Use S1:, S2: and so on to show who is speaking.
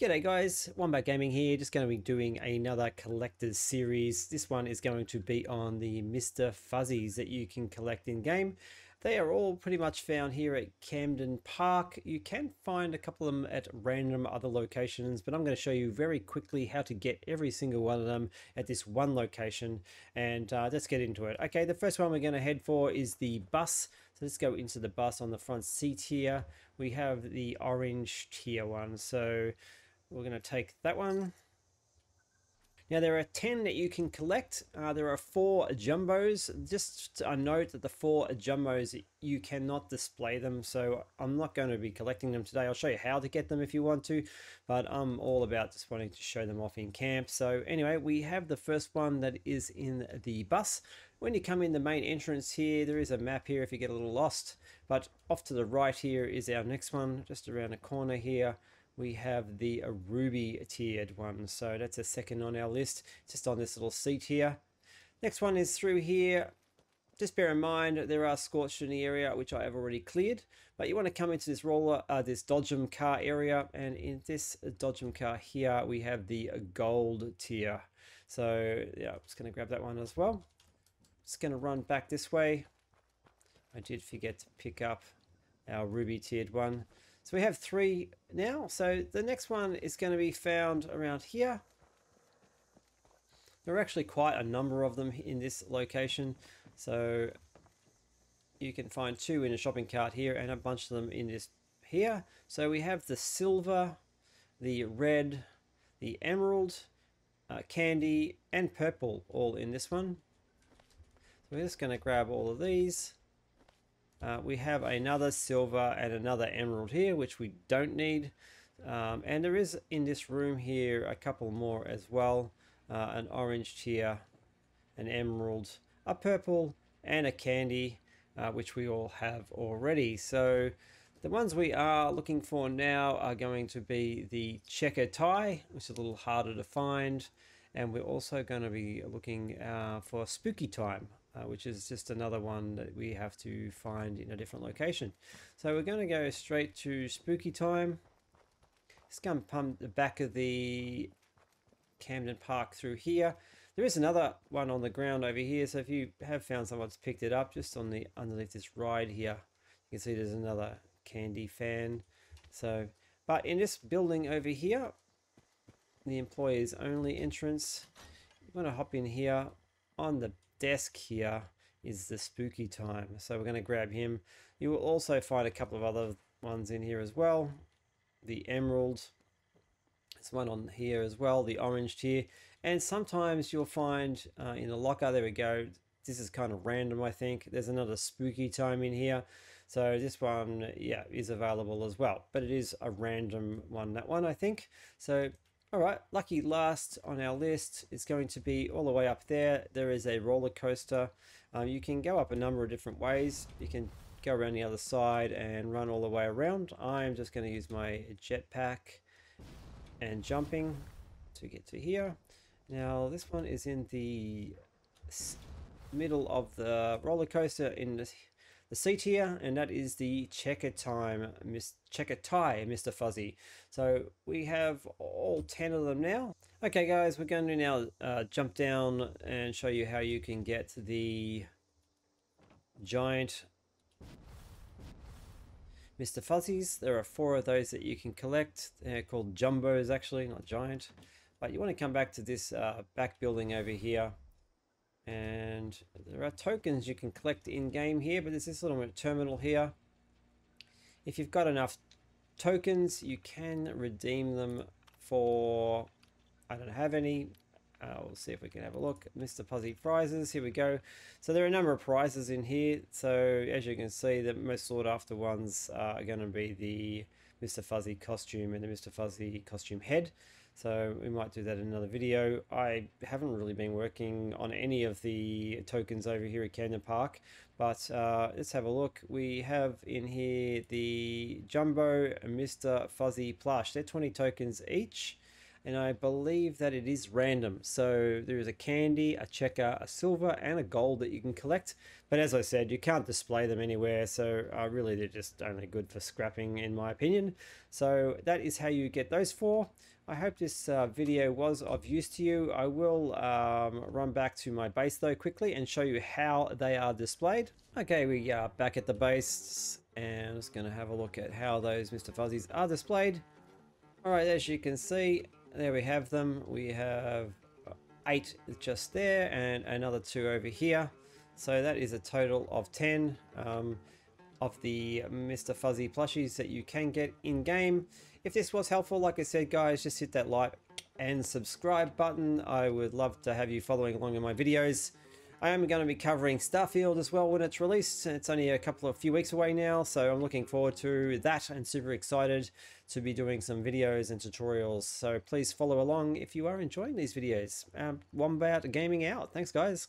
S1: G'day guys, Wombat Gaming here, just going to be doing another collector's series. This one is going to be on the Mr. Fuzzies that you can collect in game. They are all pretty much found here at Camden Park. You can find a couple of them at random other locations, but I'm going to show you very quickly how to get every single one of them at this one location. And uh, let's get into it. Okay, the first one we're going to head for is the bus. So let's go into the bus on the front seat here. We have the orange tier one. So we're going to take that one. Now there are 10 that you can collect. Uh, there are four jumbos. Just a note that the four jumbos, you cannot display them. So I'm not going to be collecting them today. I'll show you how to get them if you want to. But I'm all about just wanting to show them off in camp. So anyway, we have the first one that is in the bus. When you come in the main entrance here, there is a map here if you get a little lost. But off to the right here is our next one, just around the corner here we have the ruby tiered one. So that's a second on our list, just on this little seat here. Next one is through here. Just bear in mind there are scorched in the area which I have already cleared, but you want to come into this roller, uh, this Dodgem car area, and in this Dodgem car here we have the gold tier. So yeah, I'm just going to grab that one as well. Just going to run back this way. I did forget to pick up our ruby tiered one. So we have three now. So the next one is going to be found around here. There are actually quite a number of them in this location. So you can find two in a shopping cart here and a bunch of them in this here. So we have the silver, the red, the emerald, uh, candy, and purple all in this one. So we're just going to grab all of these. Uh, we have another silver and another emerald here, which we don't need. Um, and there is in this room here a couple more as well. Uh, an orange tier, an emerald, a purple, and a candy, uh, which we all have already. So the ones we are looking for now are going to be the checker tie, which is a little harder to find. And we're also going to be looking uh, for spooky time, uh, which is just another one that we have to find in a different location. So we're going to go straight to spooky time. Just going to pump the back of the Camden Park through here. There is another one on the ground over here, so if you have found someone's picked it up, just on the underneath this ride here, you can see there's another candy fan. So, but in this building over here, the employees only entrance, you're going to hop in here on the desk here is the spooky time. So we're going to grab him. You will also find a couple of other ones in here as well. The emerald. There's one on here as well, the orange tier. And sometimes you'll find uh, in the locker, there we go, this is kind of random, I think. There's another spooky time in here. So this one, yeah, is available as well. But it is a random one, that one, I think. So all right, lucky last on our list is going to be all the way up there. There is a roller coaster. Um, you can go up a number of different ways. You can go around the other side and run all the way around. I'm just going to use my jetpack and jumping to get to here. Now this one is in the middle of the roller coaster in the seat here, and that is the checker time, Miss checker tie, Mr. Fuzzy. So we have all 10 of them now. Okay guys, we're going to now uh, jump down and show you how you can get the giant Mr. Fuzzies. There are four of those that you can collect. They're called jumbos actually, not giant. But you want to come back to this uh, back building over here and there are tokens you can collect in game here but there's this little terminal here if you've got enough tokens you can redeem them for I don't have any uh, we'll see if we can have a look Mr. Fuzzy prizes here we go so there are a number of prizes in here so as you can see the most sought after ones are going to be the Mr. Fuzzy costume and the Mr. Fuzzy costume head so we might do that in another video. I haven't really been working on any of the tokens over here at Camden Park, but uh, let's have a look. We have in here the Jumbo Mr. Fuzzy plush. They're 20 tokens each. And I believe that it is random. So there is a candy, a checker, a silver, and a gold that you can collect. But as I said, you can't display them anywhere, so uh, really they're just only good for scrapping in my opinion. So that is how you get those four. I hope this uh, video was of use to you. I will um, run back to my base though quickly and show you how they are displayed. Okay, we are back at the base and I'm just going to have a look at how those Mr. Fuzzies are displayed. Alright, as you can see, there we have them. We have eight just there and another two over here. So that is a total of 10 um, of the Mr. Fuzzy plushies that you can get in game. If this was helpful, like I said, guys, just hit that like and subscribe button. I would love to have you following along in my videos. I am going to be covering Starfield as well when it's released. It's only a couple of few weeks away now, so I'm looking forward to that and super excited to be doing some videos and tutorials. So please follow along if you are enjoying these videos. Um, Wombat Gaming out. Thanks, guys.